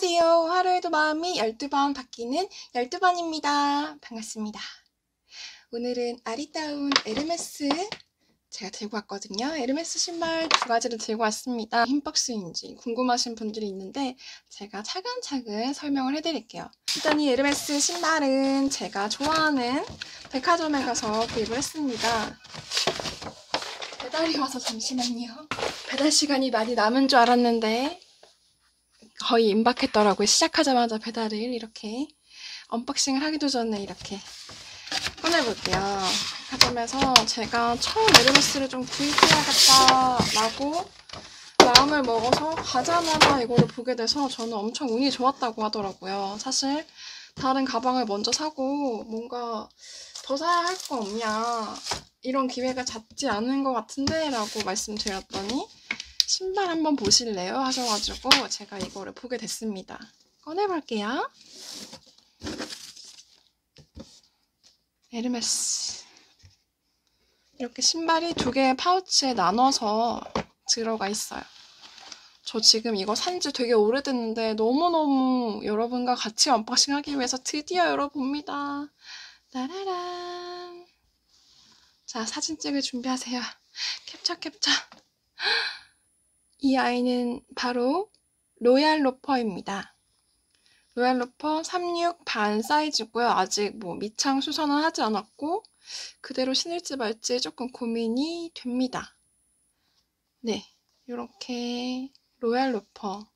안녕하세요. 하루에도 마음이 12번 바뀌는 12번입니다. 반갑습니다. 오늘은 아리따운 에르메스 제가 들고 왔거든요. 에르메스 신발 두 가지를 들고 왔습니다. 흰 박스인지 궁금하신 분들이 있는데 제가 차근차근 설명을 해드릴게요. 일단 이 에르메스 신발은 제가 좋아하는 백화점에 가서 구입을 했습니다. 배달이 와서 잠시만요. 배달 시간이 많이 남은 줄 알았는데 거의 임박했더라고요. 시작하자마자 배달을 이렇게 언박싱을 하기도 전에 이렇게 꺼내볼게요. 백화점에서 제가 처음 에르메스를 좀 구입해야겠다라고 마음을 먹어서 가자마자 이거를 보게 돼서 저는 엄청 운이 좋았다고 하더라고요. 사실 다른 가방을 먼저 사고 뭔가 더 사야 할 거 없냐 이런 기회가 잦지 않은 것 같은데 라고 말씀드렸더니 신발 한번 보실래요? 하셔가지고 제가 이거를 보게 됐습니다. 꺼내볼게요. 에르메스 이렇게 신발이 두 개의 파우치에 나눠서 들어가 있어요. 저 지금 이거 산 지 되게 오래됐는데 너무너무 여러분과 같이 언박싱 하기 위해서 드디어 열어봅니다. 따라란 자 사진 찍을 준비하세요. 캡처 캡처 이 아이는 바로 로얄 로퍼입니다. 로얄 로퍼 36 반 사이즈고요. 아직 뭐 밑창 수선은 하지 않았고 그대로 신을지 말지 조금 고민이 됩니다. 네, 이렇게 로얄 로퍼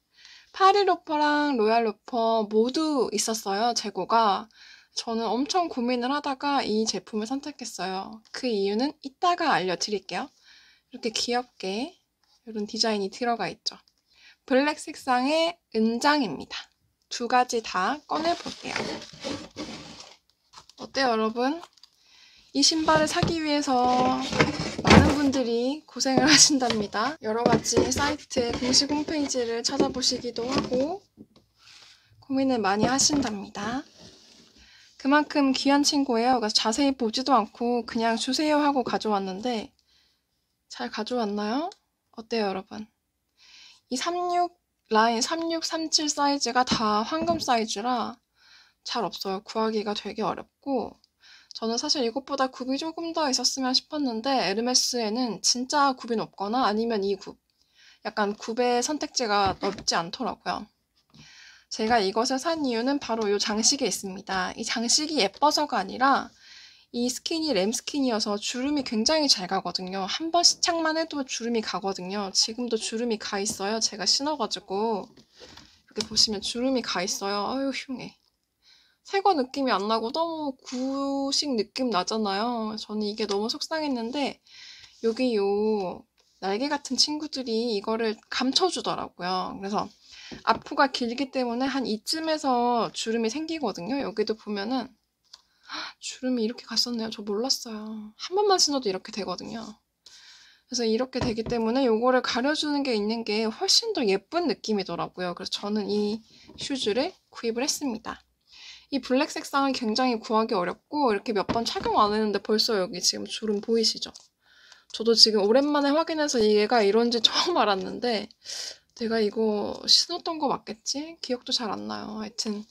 파리 로퍼랑 로얄 로퍼 모두 있었어요. 재고가 저는 엄청 고민을 하다가 이 제품을 선택했어요. 그 이유는 이따가 알려드릴게요. 이렇게 귀엽게 이런 디자인이 들어가 있죠. 블랙 색상의 은장입니다. 두 가지 다 꺼내볼게요. 어때요, 여러분? 이 신발을 사기 위해서 많은 분들이 고생을 하신답니다. 여러 가지 사이트의 공식 홈페이지를 찾아보시기도 하고 고민을 많이 하신답니다. 그만큼 귀한 친구예요. 그래서 자세히 보지도 않고 그냥 주세요 하고 가져왔는데 잘 가져왔나요? 어때요, 여러분? 이 36 라인 36, 37 사이즈가 다 황금 사이즈라 잘 없어요. 구하기가 되게 어렵고 저는 사실 이것보다 굽이 조금 더 있었으면 싶었는데 에르메스에는 진짜 굽이 높거나 아니면 이 굽. 약간 굽의 선택지가 넓지 않더라고요. 제가 이것을 산 이유는 바로 이 장식에 있습니다. 이 장식이 예뻐서가 아니라 이 스킨이 램 스킨이어서 주름이 굉장히 잘 가거든요. 한 번 시착만 해도 주름이 가거든요. 지금도 주름이 가 있어요. 제가 신어가지고 이렇게 보시면 주름이 가 있어요. 아유 흉해. 새거 느낌이 안 나고 너무 구식 느낌 나잖아요. 저는 이게 너무 속상했는데 여기 요 날개 같은 친구들이 이거를 감춰주더라고요. 그래서 앞프가 길기 때문에 한 이쯤에서 주름이 생기거든요. 여기도 보면은 주름이 이렇게 갔었네요. 저 몰랐어요. 한 번만 신어도 이렇게 되거든요. 그래서 이렇게 되기 때문에 요거를 가려주는 게 있는 게 훨씬 더 예쁜 느낌이더라고요. 그래서 저는 이 슈즈를 구입을 했습니다. 이 블랙 색상은 굉장히 구하기 어렵고 이렇게 몇 번 착용 안 했는데 벌써 여기 지금 주름 보이시죠? 저도 지금 오랜만에 확인해서 얘가 이런지 처음 알았는데 내가 이거 신었던 거 맞겠지? 기억도 잘 안 나요. 하여튼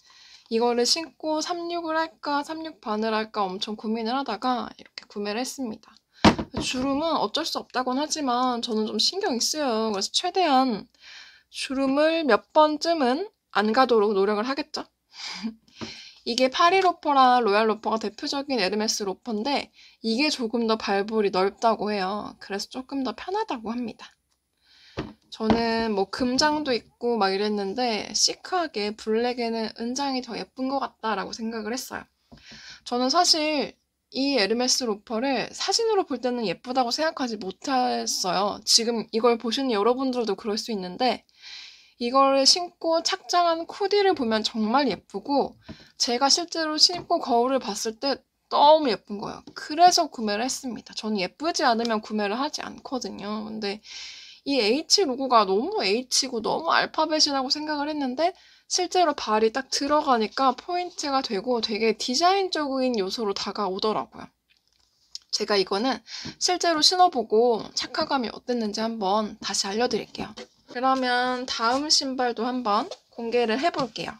이거를 신고 36을 할까 36 반을 할까 엄청 고민을 하다가 이렇게 구매를 했습니다. 주름은 어쩔 수 없다곤 하지만 저는 좀 신경이 쓰여요. 그래서 최대한 주름을 몇 번쯤은 안 가도록 노력을 하겠죠. 이게 파리 로퍼랑 로얄 로퍼가 대표적인 에르메스 로퍼인데 이게 조금 더 발볼이 넓다고 해요. 그래서 조금 더 편하다고 합니다. 저는 뭐 금장도 있고 막 이랬는데 시크하게 블랙에는 은장이 더 예쁜 것 같다라고 생각을 했어요. 저는 사실 이 에르메스 로퍼를 사진으로 볼 때는 예쁘다고 생각하지 못했어요. 지금 이걸 보시는 여러분들도 그럴 수 있는데 이거를 신고 착장한 코디를 보면 정말 예쁘고 제가 실제로 신고 거울을 봤을 때 너무 예쁜 거예요. 그래서 구매를 했습니다. 저는 예쁘지 않으면 구매를 하지 않거든요. 근데 이 H 로고가 너무 H고 너무 알파벳이라고 생각을 했는데 실제로 발이 딱 들어가니까 포인트가 되고 되게 디자인적인 요소로 다가오더라고요. 제가 이거는 실제로 신어보고 착화감이 어땠는지 한번 다시 알려드릴게요. 그러면 다음 신발도 한번 공개를 해볼게요.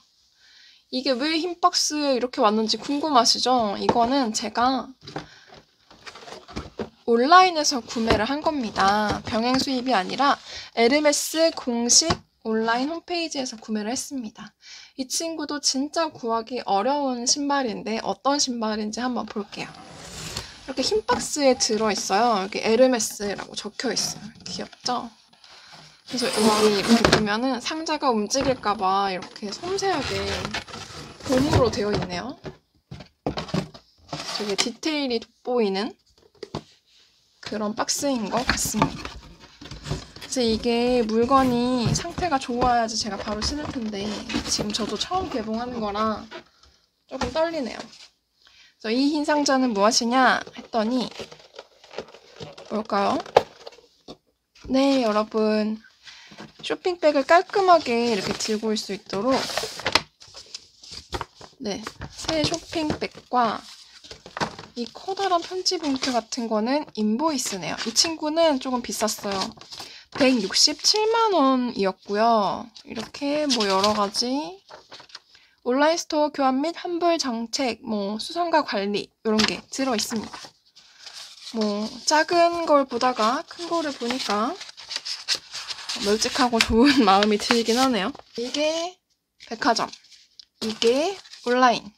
이게 왜 흰 박스에 이렇게 왔는지 궁금하시죠? 이거는 제가 온라인에서 구매를 한 겁니다. 병행 수입이 아니라 에르메스 공식 온라인 홈페이지에서 구매를 했습니다. 이 친구도 진짜 구하기 어려운 신발인데 어떤 신발인지 한번 볼게요. 이렇게 흰 박스에 들어있어요. 여기 에르메스라고 적혀 있어요. 귀엽죠? 그래서 여기 이렇게 보면은 상자가 움직일까봐 이렇게 섬세하게 고무로 되어 있네요. 되게 디테일이 돋보이는 그런 박스인 것 같습니다. 그래서 이게 물건이 상태가 좋아야지 제가 바로 신을 텐데 지금 저도 처음 개봉하는 거라 조금 떨리네요. 그래서 이 흰 상자는 무엇이냐 했더니 뭘까요? 네, 여러분. 쇼핑백을 깔끔하게 이렇게 들고 올 수 있도록 네, 새 쇼핑백과 이 커다란 편지 봉투 같은 거는 인보이스네요. 이 친구는 조금 비쌌어요. 167만 원이었고요. 이렇게 뭐 여러 가지 온라인 스토어 교환 및 환불 정책, 뭐 수선과 관리 이런 게 들어 있습니다. 뭐 작은 걸 보다가 큰 거를 보니까 널찍하고 좋은 마음이 들긴 하네요. 이게 백화점, 이게 온라인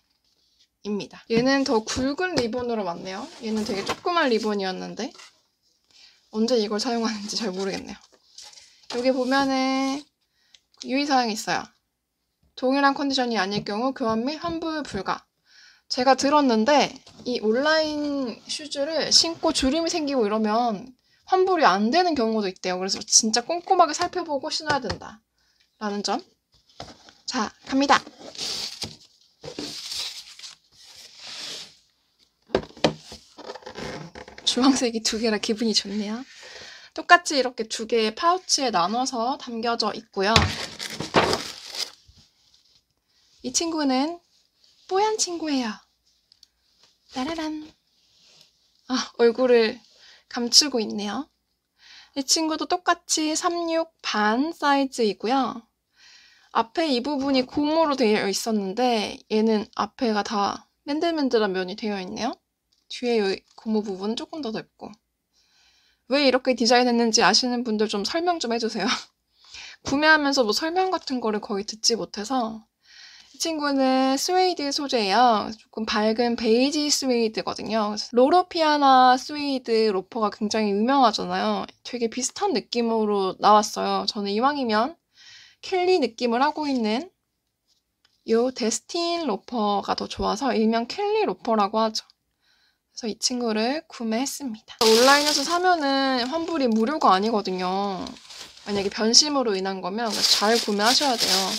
입니다. 얘는 더 굵은 리본으로 왔네요. 얘는 되게 조그만 리본이었는데 언제 이걸 사용하는지 잘 모르겠네요. 여기 보면은 유의사항이 있어요. 동일한 컨디션이 아닐 경우 교환 및 환불 불가. 제가 들었는데 이 온라인 슈즈를 신고 주름이 생기고 이러면 환불이 안 되는 경우도 있대요. 그래서 진짜 꼼꼼하게 살펴보고 신어야 된다. 라는 점. 자, 갑니다. 주황색이 두 개라 기분이 좋네요. 똑같이 이렇게 두 개의 파우치에 나눠서 담겨져 있고요. 이 친구는 뽀얀 친구예요. 따라란. 아, 얼굴을 감추고 있네요. 이 친구도 똑같이 36 반 사이즈이고요. 앞에 이 부분이 고무로 되어 있었는데 얘는 앞에가 다 맨들맨들한 면이 되어 있네요. 뒤에 고무 부분은 조금 더 넓고 왜 이렇게 디자인했는지 아시는 분들 좀 설명 좀 해주세요. 구매하면서 뭐 설명 같은 거를 거의 듣지 못해서 이 친구는 스웨이드 소재예요. 조금 밝은 베이지 스웨이드거든요. 로로피아나 스웨이드 로퍼가 굉장히 유명하잖아요. 되게 비슷한 느낌으로 나왔어요. 저는 이왕이면 켈리 느낌을 하고 있는 요 데스틴 로퍼가 더 좋아서 일명 켈리 로퍼라고 하죠. 그래서 이 친구를 구매했습니다. 온라인에서 사면은 환불이 무료가 아니거든요. 만약에 변심으로 인한 거면 잘 구매하셔야 돼요.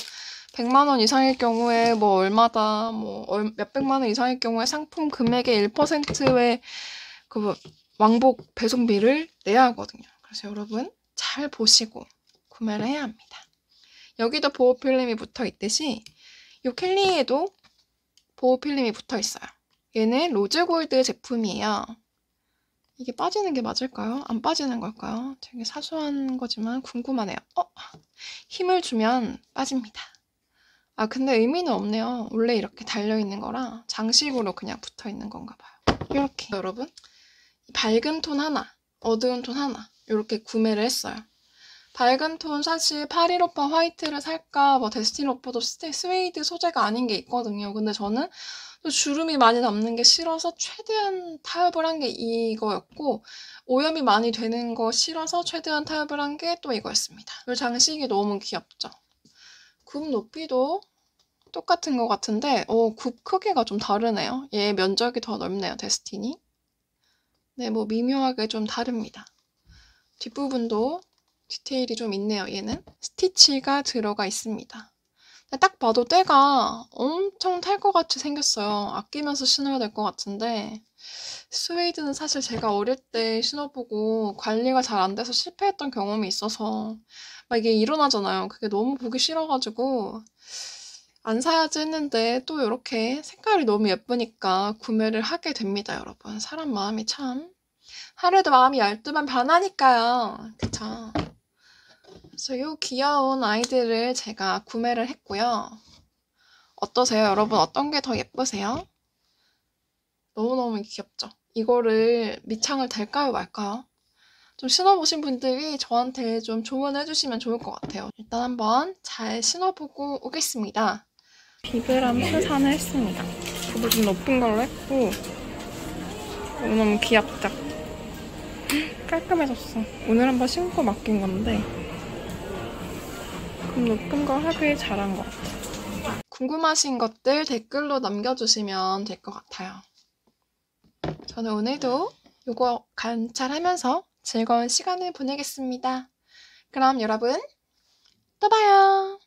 100만 원 이상일 경우에 뭐 얼마다 뭐 몇백만 원 이상일 경우에 상품 금액의 1%의 그 왕복 배송비를 내야 하거든요. 그래서 여러분 잘 보시고 구매를 해야 합니다. 여기도 보호 필름이 붙어 있듯이 이 켈리에도 보호 필름이 붙어 있어요. 얘는 로즈골드 제품이에요. 이게 빠지는 게 맞을까요? 안 빠지는 걸까요? 되게 사소한 거지만 궁금하네요. 어? 힘을 주면 빠집니다. 아 근데 의미는 없네요. 원래 이렇게 달려있는 거라 장식으로 그냥 붙어있는 건가 봐요. 이렇게 여러분 밝은 톤 하나, 어두운 톤 하나 이렇게 구매를 했어요. 밝은 톤 사실 파리로퍼 화이트를 살까 뭐 데스틴 로퍼도 스웨이드 소재가 아닌 게 있거든요. 근데 저는 주름이 많이 남는 게 싫어서 최대한 타협을 한 게 이거였고 오염이 많이 되는 거 싫어서 최대한 타협을 한 게 또 이거였습니다. 이 장식이 너무 귀엽죠? 굽 높이도 똑같은 것 같은데 어, 굽 크기가 좀 다르네요. 얘 면적이 더 넓네요, 데스티니. 네, 뭐 미묘하게 좀 다릅니다. 뒷부분도 디테일이 좀 있네요, 얘는. 스티치가 들어가 있습니다. 딱 봐도 때가 엄청 탈 것 같이 생겼어요. 아끼면서 신어야 될 것 같은데 스웨이드는 사실 제가 어릴 때 신어보고 관리가 잘 안 돼서 실패했던 경험이 있어서 막 이게 일어나잖아요. 그게 너무 보기 싫어가지고 안 사야지 했는데 또 이렇게 색깔이 너무 예쁘니까 구매를 하게 됩니다, 여러분. 사람 마음이 참 하루에도 마음이 열두만 변하니까요. 그쵸? 그래서 이 귀여운 아이들을 제가 구매를 했고요. 어떠세요? 여러분 어떤 게 더 예쁘세요? 너무너무 귀엽죠? 이거를 밑창을 달까요 말까요? 좀 신어보신 분들이 저한테 좀 조언해 주시면 좋을 것 같아요. 일단 한번 잘 신어보고 오겠습니다. 비브람 수산을 했습니다. 저도 좀 높은 걸로 했고 너무너무 귀엽죠? 깔끔해졌어. 오늘 한번 신고 맡긴 건데 좀 높은 거 하길 잘한 것 같아. 궁금하신 것들 댓글로 남겨주시면 될 것 같아요. 저는 오늘도 요거 관찰하면서 즐거운 시간을 보내겠습니다. 그럼 여러분 또 봐요.